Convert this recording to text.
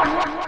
What? what?